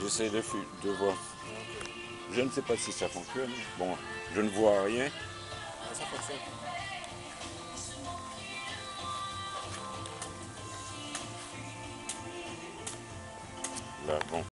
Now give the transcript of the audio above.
J'essaie de, de voir. Je ne sais pas si ça fonctionne. Bon, je ne vois rien. Ça fonctionne. Là, bon.